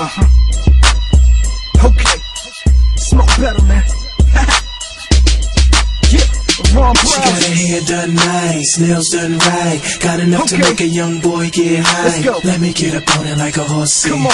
Uh huh. Okay. Smoke better, man. She got her hair done nice, nails done right. Got enough to make a young boy get high. Let me get up on it like a horse. Come on.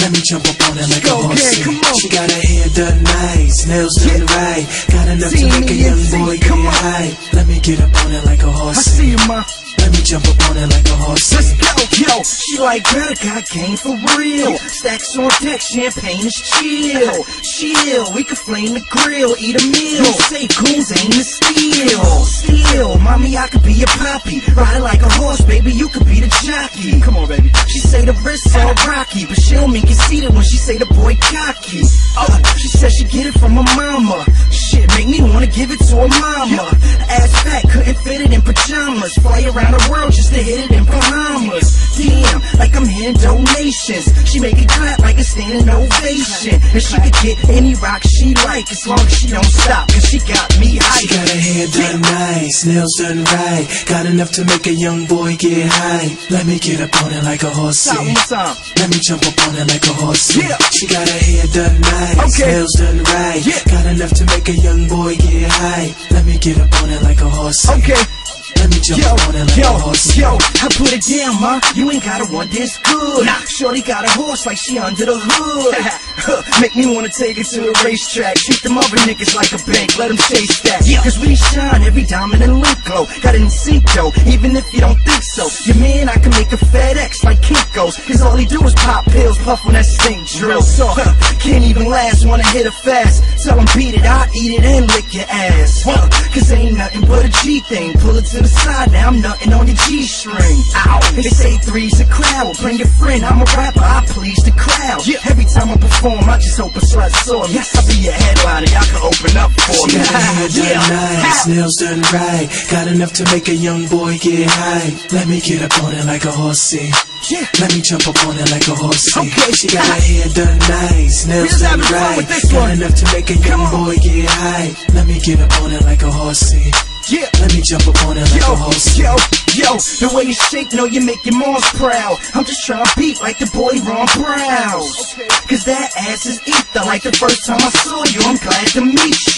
Let me jump up on it like go, a horse. yeah, come on. She got her hair done nice, nails done Yeah. right. Got enough See to make a young boy come get on. high. Let me get up on it like a I horse. see you, ma. Let me jump up on it like a horse. Let's go, yo. She like better, got game for real. Stacks on deck, champagne is chill. Chill, we can flame the grill, eat a meal. Say goons aim to steal. Steal, mommy, I could be your poppy. Ride like a horse, baby, you could be the jockey. Come on, baby. She say the wrist's all rocky, but she don't mean conceited when she say the boy cocky. Oh, she said she get it from her mama. Shit, make me wanna give it to her mama. It in pajamas. Fly around the world just to hit it in Bahamas. Damn, like I'm hitting donations. She make it clap like a standing ovation. And she could get any rock she like as long as she don't stop. Cause she got me She got her hair done nice, nails done right. Got enough to make a young boy get high. Let me get up on it like a horse. Stop one more. Let me jump up on it like a horse. Yeah. She got her hair done nice, Okay. nails done right. Yeah. Got enough to make a young boy get high. Let me get up on it like a horse. Okay. Let me jump Yo, on yo, a horse. yo, I put it down, ma. You ain't gotta want this good. Nah. Shorty got a horse like she under the hood. Make me wanna take it to the racetrack. Treat them other niggas like a bank, let them chase that. Yeah. Cause we shine every diamond and link glow. Got it in sync though, even if you don't think so. Your man, I can make a FedEx like Kinko's. Cause all he do is pop pills, puff on that stink drill. So, can't even last, wanna hit it fast. Tell him beat it, I eat it and lick your ass. Huh, Cause ain't nothing but a G thing. Pull it to the side, now I'm nothing on your G string. Ow, they say three's a crowd. Bring your friend, I'm a rapper, I please the crowd. Yeah. Every time I perform, I just hope a slut saw me. I'll be your headliner, y'all open up for She me. got her hair done nice, nails done right. Got enough to make a young boy get high. Let me get up on it like a horsey. Yeah. Let me jump up on it like a horsey. Okay. She got her hair done nice, nails done right. Got one. enough to make a young boy get high. Let me get up on it like a horsey. Yeah. Let me jump up on it like Yo, a horsey. yo, yo, the way you shake, know you make your moms proud. I'm just trying to beat like the boy Ron Browz. Cause that ass is ether, like the first time I saw you, I'm glad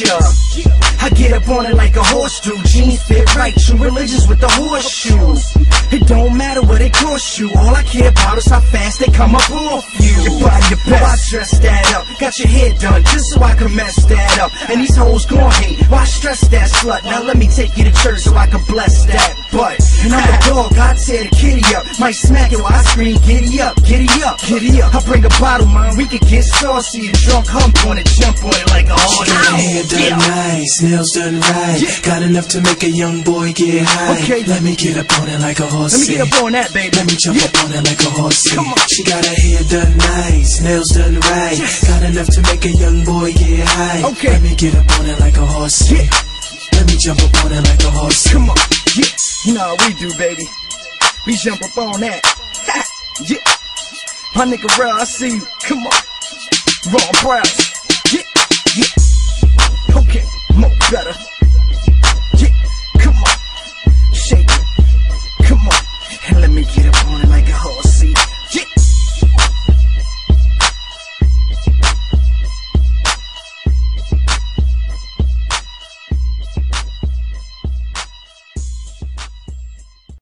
I get up on it like a horse do, jeans fit right, true religious with the horseshoes. It don't matter what it costs you, all I care about is how fast they come up off you. Your body, your best. Why dress that up? Got your hair done just so I can mess that up. And these hoes gon' hate, why stress that slut? Now let me take you to church so I can bless that butt. And I'm a dog, I tear the kitty up. Might smack it while I scream, giddy up, giddy up, giddy up. I bring a bottle, man, we could get saucy. A drunk hump on it, jump on it like hair done nice, nails done right. Yeah. Got enough to make a young boy get high. Okay. Let me get up on it like a horse. Let me get up on that, baby. Let me jump up on it like a horse. Come on. She got her hair done nice, nails done right. Yes. Got enough to make a young boy get high. Okay. Let me get up on it like a horse. Yeah. Let me jump up on it like a horse. Come on, yeah, you know how we do, baby. We jump up on that. Yeah, my nigga Rel, I see you. Come on, Ron Browz.